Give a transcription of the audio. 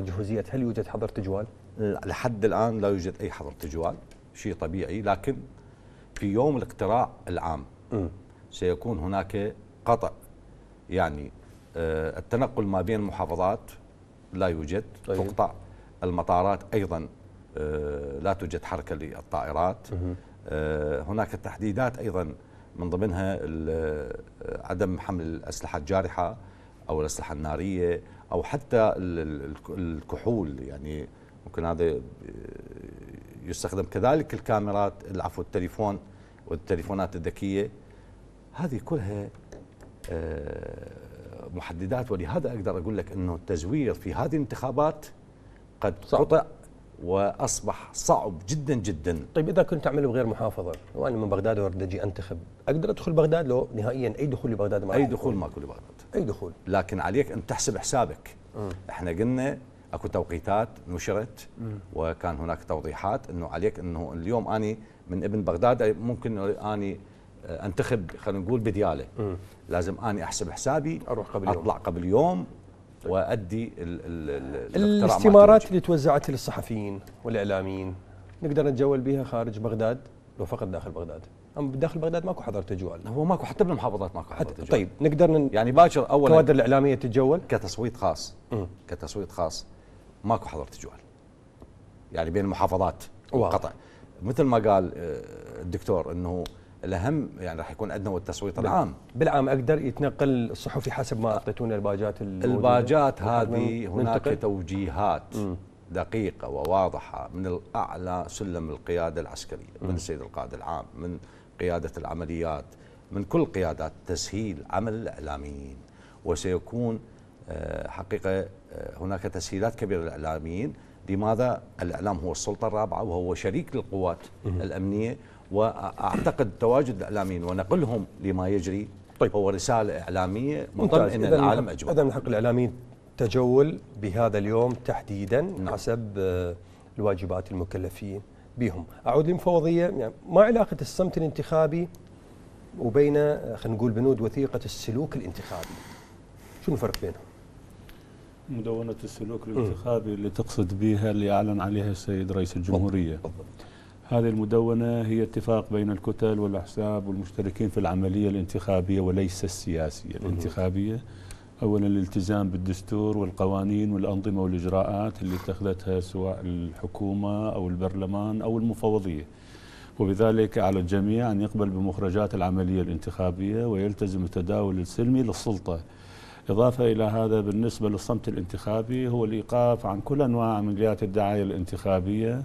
جهوزية هل يوجد حظر تجوال؟ لحد الآن لا يوجد أي حظر تجوال شيء طبيعي لكن في يوم الاقتراع العام م. سيكون هناك قطع يعني آه التنقل ما بين المحافظات لا يوجد طيب. تقطع المطارات أيضا آه لا توجد حركة للطائرات آه هناك تحديدات أيضا من ضمنها عدم حمل الأسلحة الجارحة أو الأسلحة النارية أو حتى الكحول. يعني ممكن هذا يستخدم كذلك الكاميرات العفو التليفون والتليفونات الذكية. هذه كلها آه، محددات. ولهذا أقدر أقول لك إنه التزوير في هذه الانتخابات قد. قطع وأصبح صعب جدا جدا. طيب إذا كنت اعمل بغير محافظة وأنا من بغداد وأريد أجي أنتخب أقدر أدخل بغداد؟ لو نهائيا أي دخول لبغداد ما أي دخول ماكو لبغداد. أي دخول. لكن عليك أن تحسب حسابك. م. إحنا قلنا أكو توقيتات نشرت م. وكان هناك توضيحات إنه عليك إنه اليوم أني من ابن بغداد ممكن أني أنتخب خلينا نقول بديالة. م. لازم أني أحسب حسابي أروح قبل يوم. أطلع قبل يوم طيب. وادي الاستمارات اللي توزعت للصحفيين والإعلاميين نقدر نتجول بها خارج بغداد؟ لو فقط داخل بغداد. اما داخل بغداد ماكو حظر تجوال. هو ماكو حتى بالمحافظات ماكو حظر تجوال. طيب نقدر نن... يعني باكر اولا الكوادر الإعلامية تتجول؟ كتصويت خاص م. كتصويت خاص ماكو حظر تجوال. يعني بين المحافظات قطع. مثل ما قال آه، الدكتور إنه الأهم يعني راح يكون عندنا التصويت العام بالعام أقدر يتنقل الصحفي حسب ما أعطيتونا الباجات الباجات هذه هناك منتقل. توجيهات م. دقيقة وواضحة من الأعلى سلم القيادة العسكرية م. من السيد القائد العام من قيادة العمليات من كل قيادات تسهيل عمل الإعلاميين وسيكون آه، حقيقة آه، هناك تسهيلات كبيرة للإعلاميين لماذا الإعلام هو السلطة الرابعة وهو شريك للقوات الأمنية وأعتقد تواجد الإعلاميين ونقلهم لما يجري طيب. هو رسالة إعلامية مطمئنة للعالم أجمع. اذا من حق الإعلاميين. تجول بهذا اليوم تحديدا نعم. حسب آه، الواجبات المكلفين بهم. أعود للمفوضية يعني ما علاقة الصمت الانتخابي وبين آه، خلينا نقول بنود وثيقة السلوك الانتخابي؟ شنو الفرق بينهم؟ مدونة السلوك الانتخابي اللي تقصد بها اللي أعلن عليها السيد رئيس الجمهورية. بالضبط. هذه المدونة هي اتفاق بين الكتل والأحزاب والمشتركين في العملية الانتخابية وليس السياسية. الانتخابية أولا الالتزام بالدستور والقوانين والأنظمة والإجراءات اللي اتخذتها سواء الحكومة أو البرلمان أو المفوضية. وبذلك على الجميع أن يقبل بمخرجات العملية الانتخابية ويلتزم التداول السلمي للسلطة. إضافة إلى هذا بالنسبة للصمت الانتخابي هو الإيقاف عن كل أنواع عمليات الدعاية الانتخابية.